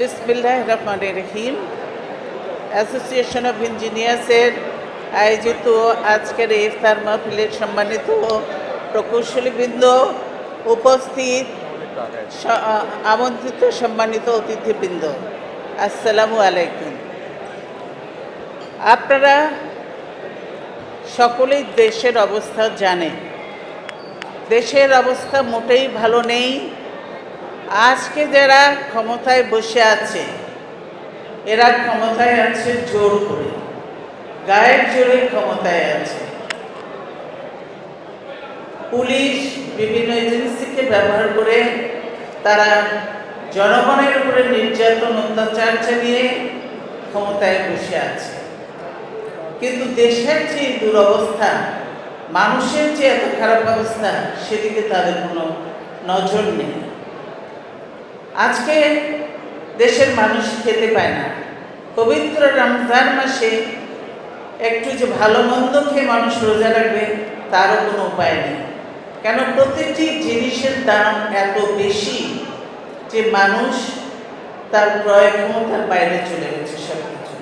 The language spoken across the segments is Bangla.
বিসমিল্লাহ রহমান রহিম। অ্যাসোসিয়েশন অফ ইঞ্জিনিয়ার্সের আয়োজিত আজকের এই ইফতার মাহফিলের সম্মানিত প্রকৌশলীবৃন্দ উপস্থিত আমন্ত্রিত সম্মানিত অতিথিবৃন্দ, আসসালামু আলাইকুম। আপনারা সকলেই দেশের অবস্থা জানেন। দেশের অবস্থা মোটেই ভালো নেই। আজকে যারা ক্ষমতায় বসে আছে, এরা ক্ষমতায় আছে জোর করে। গায়ের জোরে ক্ষমতায় আছে। পুলিশ বিভিন্ন এজেন্সিকে ব্যবহার করে তারা জনগণের উপরে নির্যাতন, অত্যাচার চালিয়ে ক্ষমতায় বসে আছে। কিন্তু দেশের যে দুরবস্থা, মানুষের যে এত খারাপ অবস্থা, সেদিকে তাদের কোনো নজর নেই। আজকে দেশের মানুষ খেতে পায় না। পবিত্র রমজান মাসে একটু যে ভালো মন্দ খেয়ে মানুষ রোজা রাখবে, তারও কোনো উপায় নেই। কেন প্রতিটি জিনিসের দাম এত বেশি যে মানুষ তার ক্রয় ক্ষমতার বাইরে চলে গেছে সব কিছু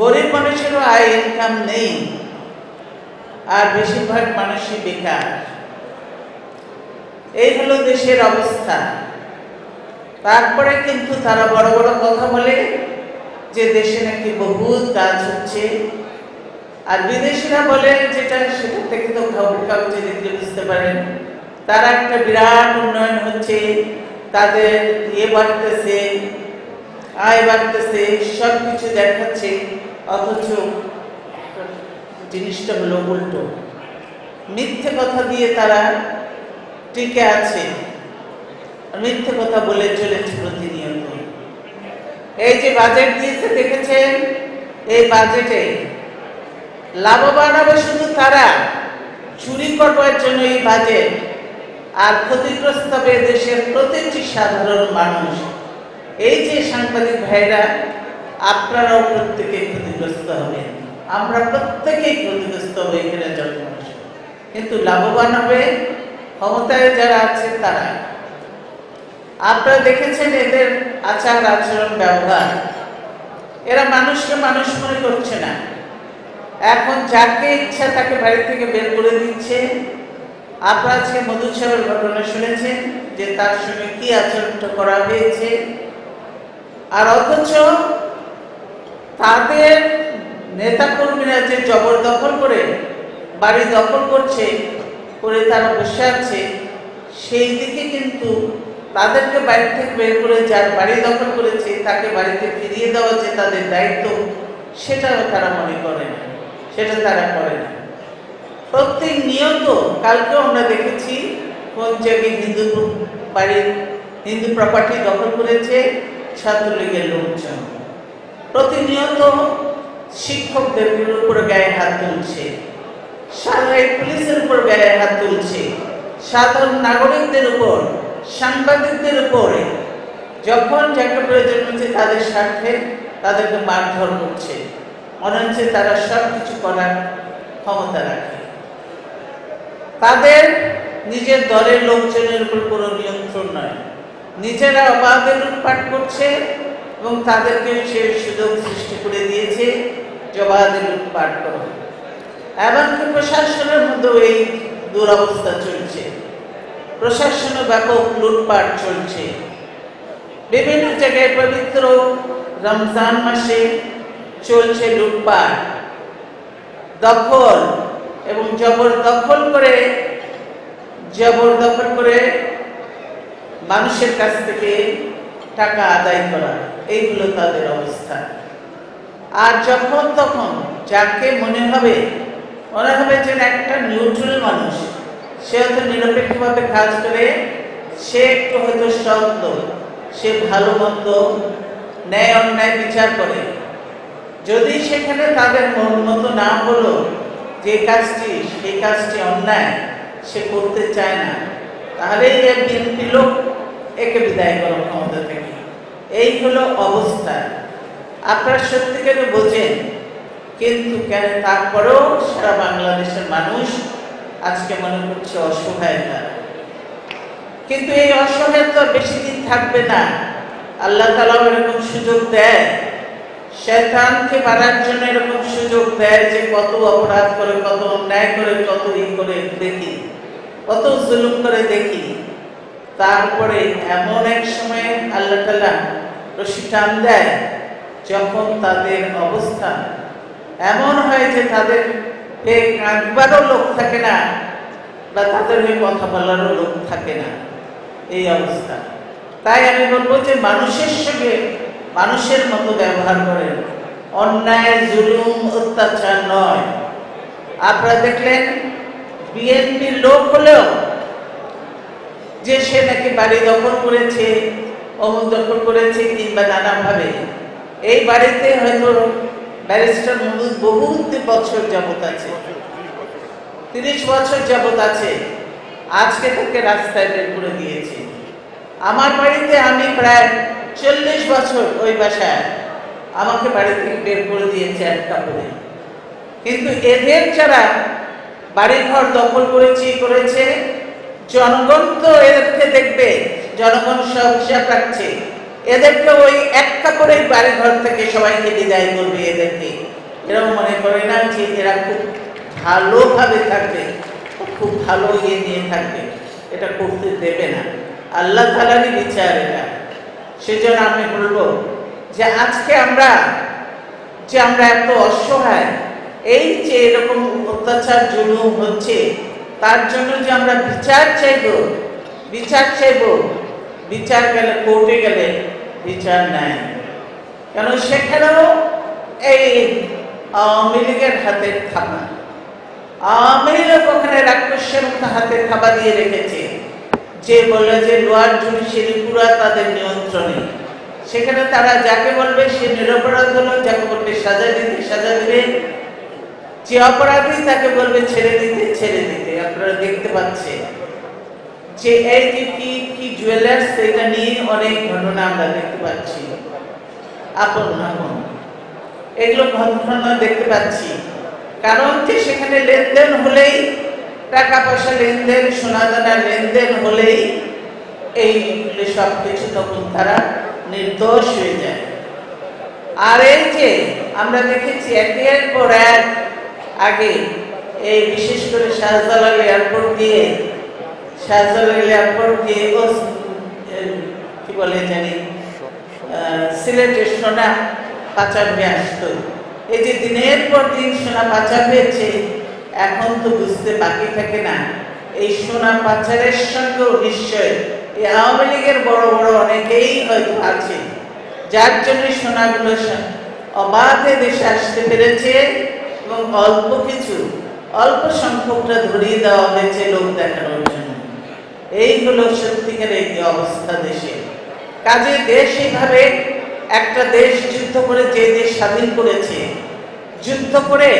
গরিব মানুষেরও আয় ইনকাম নেই, আর বেশিরভাগ মানুষই বেকার। এই হলো দেশের অবস্থা। তারপরে কিন্তু তারা বড় বড় কথা বলে যে দেশে নাকি বহুত কাজ হচ্ছে। আর বিদেশিরা বলে যেটা, সেটা থেকে তো খবর কাগজে দেখলে বুঝতে পারেন। তারা একটা বিরাট উন্নয়ন হচ্ছে, তাদের ইয়ে বাড়তেছে, আয় বাড়তেছে সব কিছু দেখাচ্ছে, অথচ জিনিসটা হলো উল্টো। মিথ্যে কথা দিয়ে তারা টিকে আছে। মিথ্যে কথা বলে চলেছে প্রতিনিয়ত। এই যে বাজেট দিয়েছে, দেখেছেন? এই বাজেটে লাভবান হবে শুধু তারা, চুরি করবার জন্য এই বাজেট আর ক্ষতিগ্রস্ত হবে দেশের প্রতিটি সাধারণ মানুষ। এই যে সাংবাদিক ভাইরা, আপনারাও প্রত্যেকে ক্ষতিগ্রস্ত হবেন। আমরা প্রত্যেকেই ক্ষতিগ্রস্ত হব এখানে মানুষ কিন্তু লাভবান হবে ক্ষমতায় যারা আছে তারা আপনারা দেখেছেন এদের আচার আচরণ, ব্যবহার। এরা মানুষকে মানুষ মনে করছে না। এখন যাকে ইচ্ছা তাকে বাড়ি থেকে বের করে দিচ্ছে। আপনারা আজকে মধু ঘটনা শুনেছেন যে তার সঙ্গে কি আচরণটা করা হয়েছে। আর অথচ তাদের নেতাকর্মীরা যে জবর জবরদখল করে, বাড়ি দখল করছে, করে তারা বসে আছে সেই দিকে কিন্তু তাদেরকে বাড়ি থেকে বের করে যার বাড়ি দখল করেছে, তাকে বাড়িতে ফিরিয়ে দেওয়া যে তাদের দায়িত্ব, সেটাও তারা মনে করে না। সেটা তারা করে না। প্রত্যেক নিয়ত কালকেও আমরা দেখেছি, কোন জায়গায় হিন্দু বাড়ির হিন্দু প্রপার্টি দখল করেছে, ছাত্রলীগের লোকজন। প্রতিনিয়ত শিক্ষকদের উপর গায়ে হাত তুলছে। সাধারণ পুলিশের উপর গায়ে হাত তুলছে। সাধারণ নাগরিকদের উপর সাংবাদিকদের উপরে যখন যাকে প্রয়োজন হচ্ছে তাদের স্বার্থে তাদেরকে মারধর করছে। মনে হচ্ছে তারা সব কিছু করার ক্ষমতা রাখে। তাদের নিজের দলের লোকজনের উপর কোনো নিয়ন্ত্রণ নয়। নিজেরা অবাধে লুটপাট করছে এবং তাদেরকে সে সুযোগ সৃষ্টি করে দিয়েছে যে লুটপাট করো। এমনকি প্রশাসনের মধ্যেও এই দুরবস্থা চলছে। প্রশাসনে ব্যাপক লুটপাট চলছে। বিভিন্ন জায়গায় পবিত্র রমজান মাসে চলছে লুটপাট। দখল এবং জবরদখল করে জবরদখল করে মানুষের কাছ থেকে টাকা আদায় করা, এইগুলো তাদের অবস্থা। আর যখন তখন যাকে মনে হবে মনে হবে যে একটা নিউট্রাল মানুষ। সে হয়তো নিরপেক্ষভাবে কাজ করে, সে একটু হয়তো শব্দ সে ভালো মন্দ ন্যায় অন্যায় বিচার করে। যদি সেখানে তাদের মন মতো না হলো যে কাজটি, সেই কাজটি অন্যায়, সে করতে চায় না তাহলে বিএনপি লোক একে বিদায় করো ক্ষমতা থেকে। এই হলো অবস্থা। আপনারা সত্যিকার বোঝেন, কিন্তু কেন তারপরেও সারা বাংলাদেশের মানুষ আজকে মনে করছে অসহায়তা কিন্তু এই অসহায়তা বেশি দিন থাকবে না। আল্লাহ তালাও এরকম সুযোগ দেয়। শয়তানকে মারার জন্য এরকম সুযোগ দেয় যে কত অপরাধ করে, কত অন্যায় করে, কত ই করে দেখি, কত জুলুম করে দেখি। তারপরে এমন এক সময় আল্লাহ তালা রশি টান দেয়, যখন তাদের অবস্থা এমন হয় যে তাদের কাঁদবারও লোক থাকে না, বা তাদের হয়ে কথা বলারও লোক থাকে না। এই অবস্থা। তাই আমি বলব যে মানুষের সঙ্গে মানুষের মতো ব্যবহার করেন। অন্যায়, জুলুম, অত্যাচার নয়। আপনারা দেখলেন বিএনপির লোক হলেও যে সে নাকি বাড়ি দখল করেছে অমুক দখল করেছে কিংবা নানাভাবে এই বাড়িতে হয়তো ব্যারিস্টার মহমুদ বহুত বছর যাবত আছে। তিরিশ বছর যাবত আছে। আজকে তাকে রাস্তায় বের করে দিয়েছে। আমার বাড়িতে আমি প্রায় চল্লিশ বছর ওই বাসায় আমাকে বাড়ি থেকে বের করে দিয়েছে এক কাপড়ে কিন্তু এদের যারা বাড়িঘর দখল করেছি, করেছে, জনগণ তো এদেরকে দেখবে। জনগণ সব হিসাব রাখছে। এদেরকে ওই এক কাপড়ের বাড়িঘর থেকে সবাইকে বিদায় করবে, এদেরকে। এরকম মনে করে, না যে এরা খুব ভালোভাবে থাকবে, খুব ভালো ইয়ে নিয়ে থাকবে। এটা করতে দেবে না। আল্লাহ তালারই বিচার এটা। সেজন্য আমি বলব যে আজকে আমরা যে আমরা এত অসহায়, এই যে এরকম অত্যাচার, জুলুম হচ্ছে, তার জন্য যে আমরা বিচার চাইব বিচার চাইব বিচার গেলে, কোর্টে গেলে বিচার নেয় কেন? সেখানেও এই আওয়ামী লীগের হাতে থাকা আওয়ামী লীগ ওখানে রাক্ষসের মতো হাতে থাবা দিয়ে রেখেছে। যে বলল যে লোয়ার জুডিশিয়ারি পুরা তাদের নিয়ন্ত্রণে। সেখানে তারা যাকে বলবে, সে নিরপরাধ হলো, যাকে বলবে সাজা দিতে, সাজা দেবে। যে অপরাধী তাকে বলবে ছেড়ে দিতে ছেড়ে দিতে। আপনারা দেখতে পাচ্ছেন। যে এই কি জুয়েলার্স সেটা নিয়ে অনেক ঘটনা আমরা দেখতে পাচ্ছি। আপন আপন। এগুলো ঘটনা দেখতে পাচ্ছি। কারণ যে সেখানে লেনদেন হলেই টাকা পয়সা লেনদেন সোনা সোনাদানা লেনদেন হলেই এই সব কিছু তখন তারা নির্দোষ হয়ে যায়। আর এই যে আমরা দেখেছি একের পর এক আগে এই বিশেষ করে শাহজালাল এয়ারপোর্ট দিয়ে শাহজালাল এয়ারপোর্ট দিয়ে ও কি বলে জানি? সিলেটের সোনা আসতো। এই যে দিনের পর দিন সোনা হয়েছে, এখন তো বুঝতে বাকি থাকে না। এই সোনা পাচারের সঙ্গেও নিশ্চয় এই আওয়ামী লীগের বড় বড় অনেকেই হয়তো আছে। যার জন্য সোনাগুলো অবাধে দেশে আসতে পেরেছে এবং অল্প কিছু, অল্প সংখ্যকটা ধরিয়ে দেওয়া হয়েছে লোক দেখানোর জন্য এই হলো সত্যিকার এই অবস্থা দেশে। কাজে দেশ এইভাবে একটা দেশ যুদ্ধ করে যে দেশ স্বাধীন করেছে, যুদ্ধ করে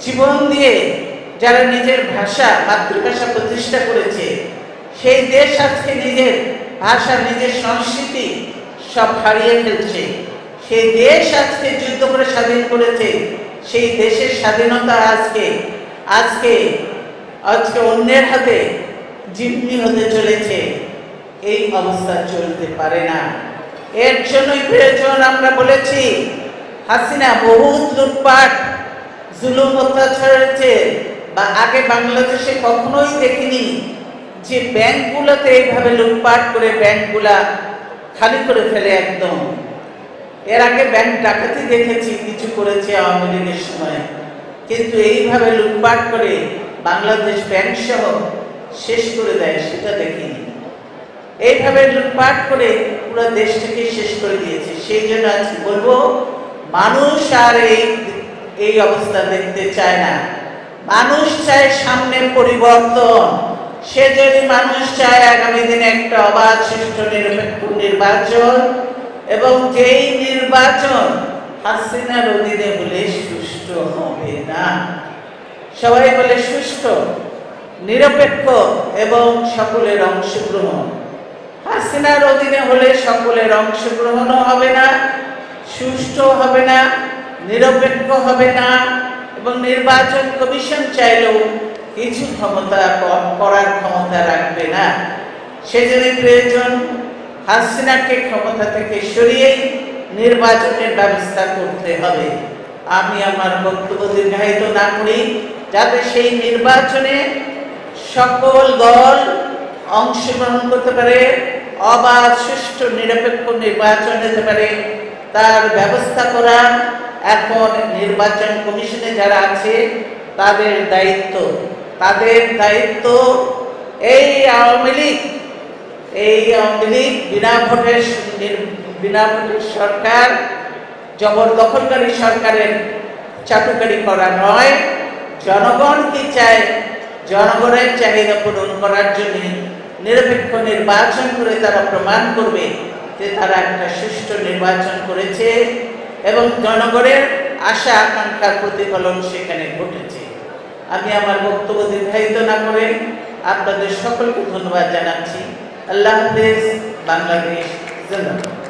জীবন দিয়ে যারা নিজের ভাষা, মাতৃভাষা প্রতিষ্ঠা করেছে, সেই দেশ আজকে নিজের ভাষা, নিজের সংস্কৃতি সব হারিয়ে ফেলছে। সেই দেশ আজকে যুদ্ধ করে স্বাধীন করেছে, সেই দেশের স্বাধীনতা আজকে আজকে আজকে অন্যের হাতে জিম্মি হতে চলেছে। এই অবস্থা চলতে পারে না। এর জন্যই প্রয়োজন আমরা বলেছি, হাসিনা বহুত লুটপাট, জুলুম অত্যাচার হয়েছে, বা আগে বাংলাদেশে কখনোই দেখিনি যে ব্যাংকগুলোতে এইভাবে লুটপাট করে ব্যাংকগুলা খালি করে ফেলে একদম। এর আগে ব্যাংক ডাকাতি দেখেছি, কিছু করেছে আওয়ামী লীগের সময়। কিন্তু এইভাবে লুটপাট করে বাংলাদেশ ব্যাংক সহ শেষ করে দেয়, সেটা দেখিনি। এইভাবে লুটপাট করে পুরো দেশটাকে শেষ করে দিয়েছে। সেই জন্য আজকে বলব, মানুষ আর এই এই অবস্থা দেখতে চায় না। মানুষ চায় সামনে পরিবর্তন। সে যদি মানুষ চায় আগামী দিনে একটা অবাধ, সুষ্ঠু, নিরপেক্ষ নির্বাচন, এবং যেই নির্বাচন হাসিনার অধীনে হলে সুষ্ঠু হবে না। সবাই বলে সুষ্ঠু। নিরপেক্ষ এবং সকলের অংশগ্রহণ। হাসিনার অধীনে হলে সকলের অংশগ্রহণও হবে না, সুষ্ঠু হবে না, নিরপেক্ষ হবে না এবং নির্বাচন কমিশন চাইলেও কিছু ক্ষমতা করার ক্ষমতা রাখবে না। সেজন্য প্রয়োজন হাসিনাকে ক্ষমতা থেকে সরিয়েই নির্বাচনের ব্যবস্থা করতে হবে। আমি আমার বক্তব্য দীর্ঘায়িত না করি, যাতে সেই নির্বাচনে সকল দল অংশগ্রহণ করতে পারে, অবাধ, সুষ্ঠু, নিরপেক্ষ নির্বাচন হতে পারে। তার ব্যবস্থা করা এখন নির্বাচন কমিশনে যারা আছে, তাদের দায়িত্ব। তাদের দায়িত্ব এই আওয়ামী লীগ। এই আওয়ামী লীগ বিনা ভোটের বিনা ভোটের সরকার, জবরদখলকারী সরকারের চাটুকারি করা নয়। জনগণ কি চায় জনগণের চাহিদা পূরণ করার জন্য নিরপেক্ষ নির্বাচন করে তারা প্রমাণ করবে যে তারা একটা সুষ্ঠু নির্বাচন করেছে এবং জনগণের আশা আকাঙ্ক্ষার প্রতিফলন সেখানে ঘটেছে। আমি আমার বক্তব্য দীর্ঘায়িত না করে আপনাদের সকলকে ধন্যবাদ জানাচ্ছি। আল্লাহ হাফেজ, বাংলাদেশ জিন্দাবাদ